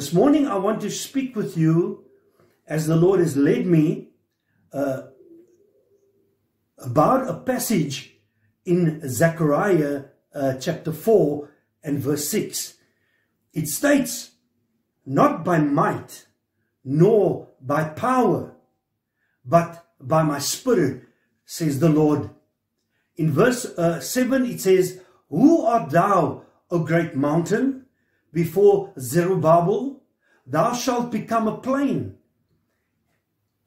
This morning I want to speak with you as the Lord has led me uh, about a passage in Zechariah uh, chapter 4 and verse 6. It states, Not by might, nor by power, but by my spirit, says the Lord. In verse uh, 7, it says, Who art thou, O great mountain? before Zerubbabel, thou shalt become a plain,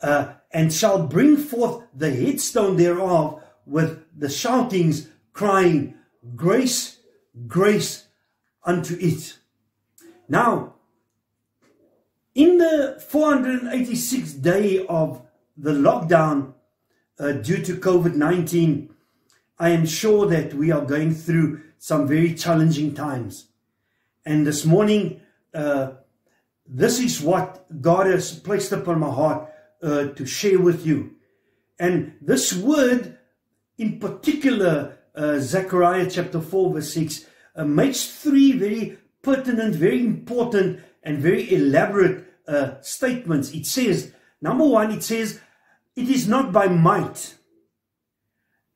uh, and shalt bring forth the headstone thereof with the shoutings, crying, Grace, grace unto it. Now, in the 486th day of the lockdown uh, due to COVID 19, I am sure that we are going through some very challenging times. And this morning, uh, this is what God has placed upon my heart uh, to share with you. And this word, in particular, uh, Zechariah chapter 4, verse 6, uh, makes three very pertinent, very important, and very elaborate uh, statements. It says, number one, it says, it is not by might.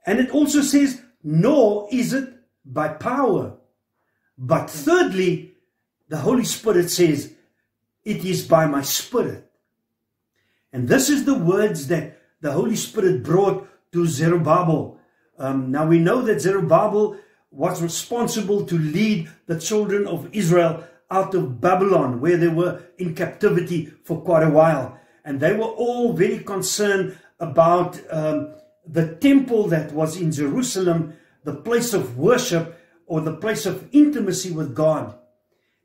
And it also says, nor is it by power. But thirdly, the Holy Spirit says, It is by my Spirit. And this is the words that the Holy Spirit brought to Zerubbabel. Um, now we know that Zerubbabel was responsible to lead the children of Israel out of Babylon, where they were in captivity for quite a while. And they were all very concerned about um, the temple that was in Jerusalem, the place of worship, or the place of intimacy with God.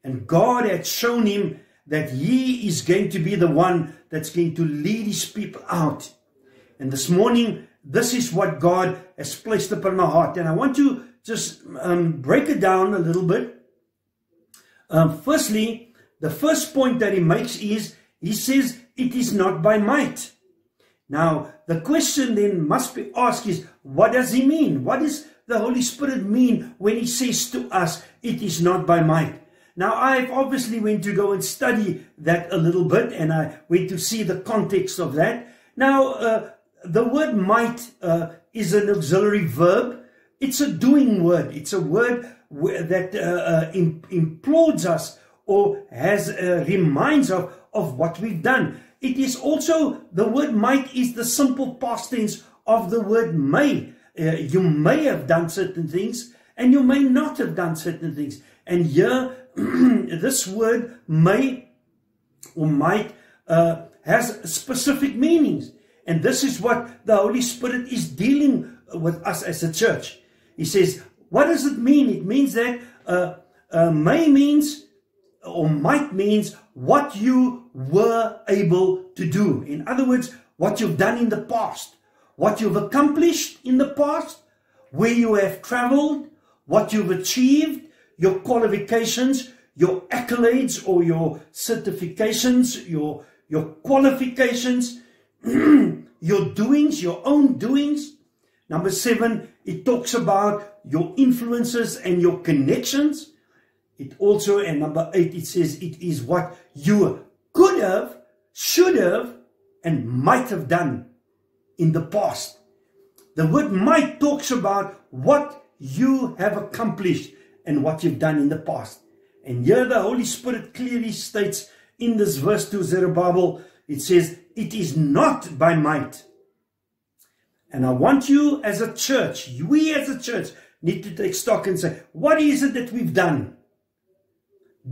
And God had shown him that he is going to be the one that's going to lead his people out. And this morning, this is what God has placed upon my heart. And I want to just um, break it down a little bit. Um, firstly, the first point that he makes is he says, It is not by might. Now, the question then must be asked is, what does he mean? What is the Holy Spirit mean when he says to us, it is not by might? Now, I've obviously went to go and study that a little bit, and I went to see the context of that. Now, uh, the word might uh, is an auxiliary verb. It's a doing word. It's a word that uh, uh implores us or has uh, reminds of of what we've done. It is also the word might is the simple past tense of the word may. Uh, you may have done certain things and you may not have done certain things. And here, this word may or might uh, has specific meanings. And this is what the Holy Spirit is dealing with us as a church. He says, what does it mean? It means that uh, uh, may means or might means what you were able to do. In other words, what you've done in the past what you've accomplished in the past, where you have traveled, what you've achieved, your qualifications, your accolades or your certifications, your, your qualifications, your doings, your own doings. Number seven, it talks about your influences and your connections. It also, and number eight, it says it is what you could have, should have, and might have done in the past. The word might talks about what you have accomplished and what you've done in the past. And here the Holy Spirit clearly states in this verse to Zerubbabel, it says, It is not by might. And I want you as a church, we as a church, need to take stock and say, What is it that we've done?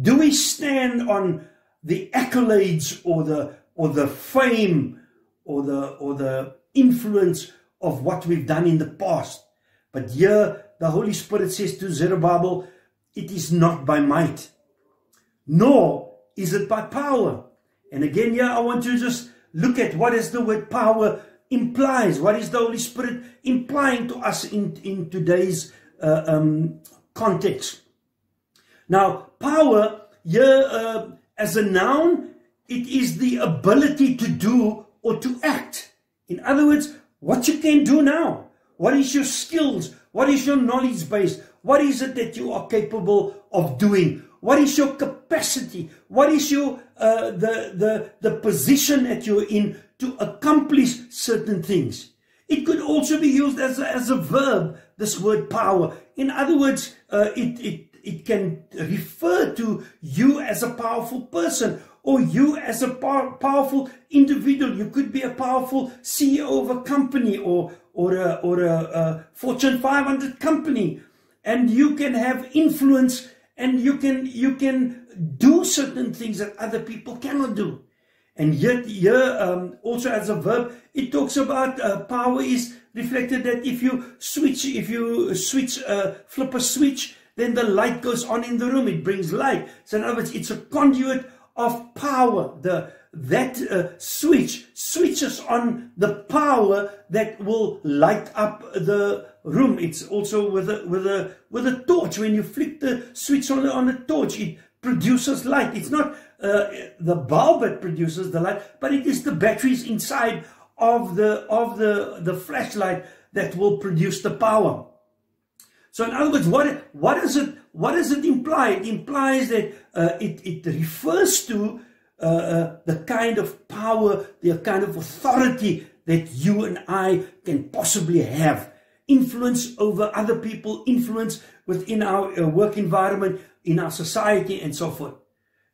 Do we stand on the accolades or the or the fame or the or the influence of what we've done in the past. But here, the Holy Spirit says to Zerubbabel, it is not by might, nor is it by power. And again, here, I want to just look at what is the word power implies. What is the Holy Spirit implying to us in, in today's uh, um, context? Now, power here uh, as a noun, it is the ability to do or to act. In other words, what you can do now. What is your skills? What is your knowledge base? What is it that you are capable of doing What is your capacity? What is your uh, the the the position that you're in to accomplish certain things? It could also be used as a, as a verb. This word power. In other words, uh, it it it can refer to you as a powerful person or you as a power, powerful individual. You could be a powerful CEO of a company or or a, or a, a Fortune 500 company, and you can have influence and you can you can do certain things that other people cannot do. And yet here um, also as a verb, it talks about uh, power is reflected that if you switch, if you switch, uh, flip a switch, then the light goes on in the room. It brings light. So in other words, it's a conduit of power. The that uh, switch switches on the power that will light up the room. It's also with a with a with a torch. When you flick the switch on on a torch, it produces light. It's not uh, the bulb that produces the light, but it is the batteries inside of the of the the flashlight that will produce the power. So in other words, what, what, is it, what does it imply? It implies that uh, it, it refers to uh, uh, the kind of power, the kind of authority that you and I can possibly have. Influence over other people, influence within our uh, work environment, in our society, and so forth.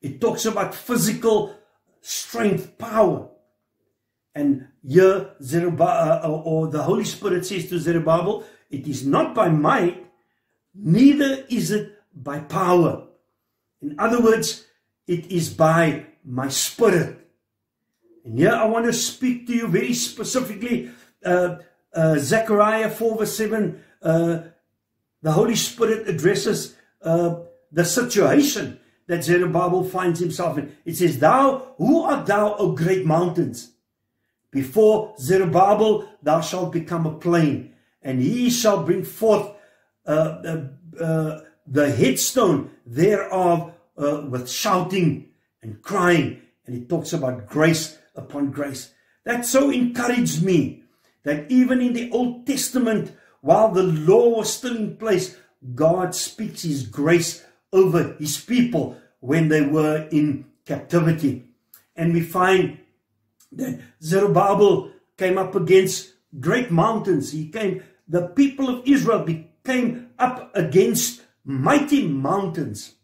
It talks about physical strength, power. And here, Zerubbabel, uh, or the Holy Spirit says to Zerubbabel, it is not by might, neither is it by power. In other words, it is by my spirit. And here I want to speak to you very specifically. Uh, uh, Zechariah 4 verse 7, uh, the Holy Spirit addresses uh, the situation that Zerubbabel finds himself in. It says, Thou, who art thou, O great mountains? Before Zerubbabel, thou shalt become a plain, and he shall bring forth Uh, uh, uh, the headstone thereof uh, with shouting and crying. And it talks about grace upon grace. That so encouraged me that even in the Old Testament, while the law was still in place, God speaks His grace over His people when they were in captivity. And we find that Zerubbabel came up against great mountains. He came, the people of Israel came up against mighty mountains.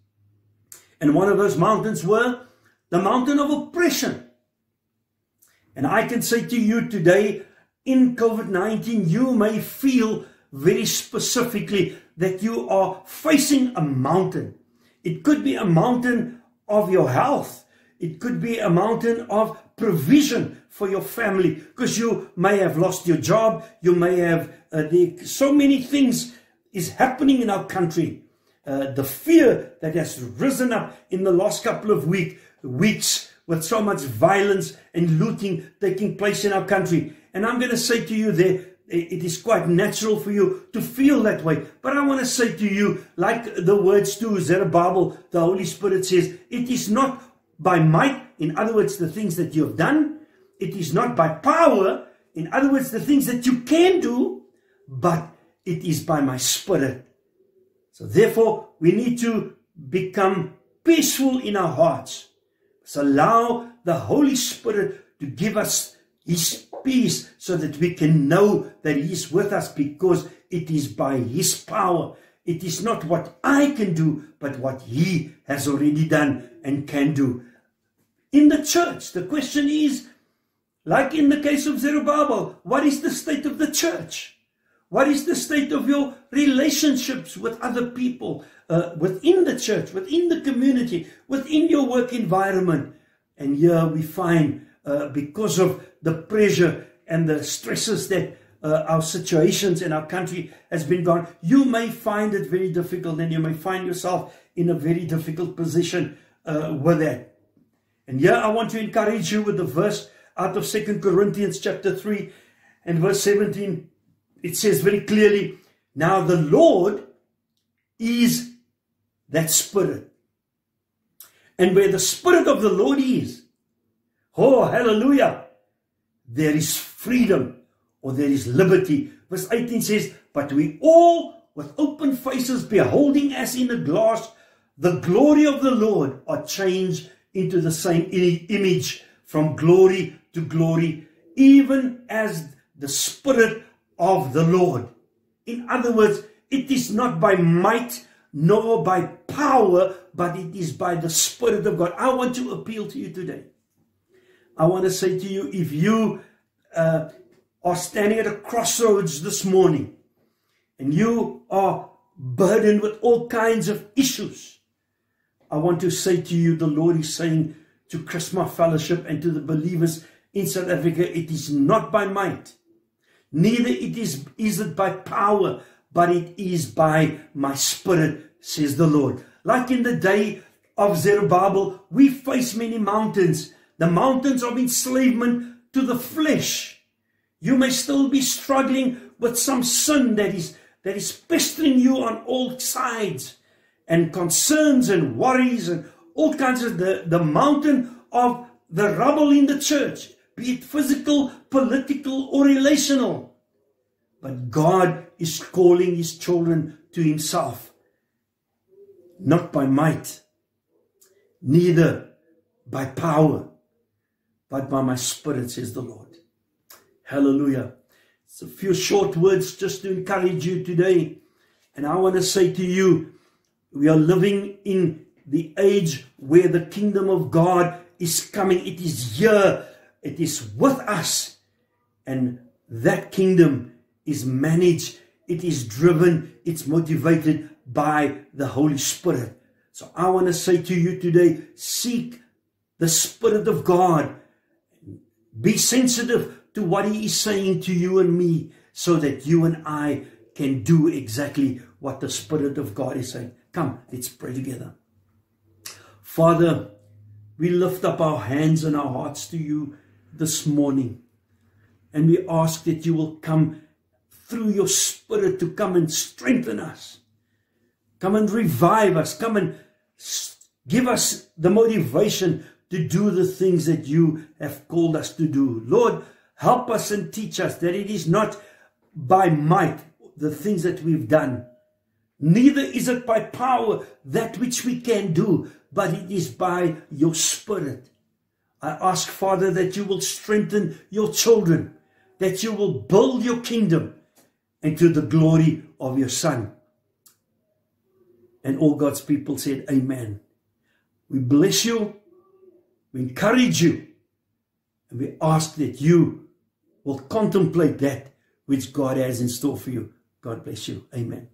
And one of those mountains were the mountain of oppression. And I can say to you today, in COVID 19, you may feel very specifically that you are facing a mountain. It could be a mountain of your health, it could be a mountain of provision for your family because you may have lost your job, you may have uh, the, so many things is happening in our country. Uh, the fear that has risen up in the last couple of week, weeks with so much violence and looting taking place in our country. And I'm going to say to you there, it is quite natural for you to feel that way. But I want to say to you, like the words to Zerubbabel, the Holy Spirit says, it is not by might, in other words, the things that you have done. It is not by power, in other words, the things that you can do, but it is by my spirit. So therefore, we need to become peaceful in our hearts. So allow the Holy Spirit to give us His peace so that we can know that He is with us because it is by His power. It is not what I can do, but what He has already done and can do. In the church, the question is, like in the case of Zerubbabel, what is the state of the church? What is the state of your relationships with other people uh, within the church, within the community, within your work environment? And here we find, uh, because of the pressure and the stresses that uh, our situations in our country has been gone, you may find it very difficult and you may find yourself in a very difficult position uh, with that. And here I want to encourage you with the verse out of Second Corinthians chapter 3 and verse 17 it says very clearly, now the Lord is that Spirit. And where the Spirit of the Lord is, oh, hallelujah, there is freedom or there is liberty. Verse 18 says, But we all, with open faces, beholding as in a glass the glory of the Lord are changed into the same image from glory to glory, even as the Spirit of the Lord. In other words, it is not by might nor by power, but it is by the Spirit of God. I want to appeal to you today. I want to say to you if you uh, are standing at a crossroads this morning and you are burdened with all kinds of issues, I want to say to you the Lord is saying to Chrisma Fellowship and to the believers in South Africa, it is not by might, neither it is, is it by power, but it is by my spirit, says the Lord. Like in the day of Zerubbabel, we face many mountains, the mountains of enslavement to the flesh. You may still be struggling with some sin that is, that is pestering you on all sides, and concerns and worries and all kinds of the, the mountain of the rubble in the church, be it physical, political, or relational. But God is calling his children to himself, not by might, neither by power, but by my spirit, says the Lord. Hallelujah. It's a few short words just to encourage you today. And I want to say to you, we are living in the age where the kingdom of God is coming. It is here. It is with us. And that kingdom is managed. It is driven. It's motivated by the Holy Spirit. So I want to say to you today, seek the Spirit of God. Be sensitive to what He is saying to you and me so that you and I can do exactly what the Spirit of God is saying. Come, let's pray together. Father, we lift up our hands and our hearts to you this morning. And we ask that you will come through your Spirit to come and strengthen us. Come and revive us. Come and give us the motivation to do the things that you have called us to do. Lord, help us and teach us that it is not by might the things that we've done. Neither is it by power that which we can do, but it is by your Spirit. I ask, Father, that you will strengthen your children, that you will build your kingdom and to the glory of your Son. And all God's people said, Amen. We bless you, we encourage you, and we ask that you will contemplate that which God has in store for you. God bless you. Amen.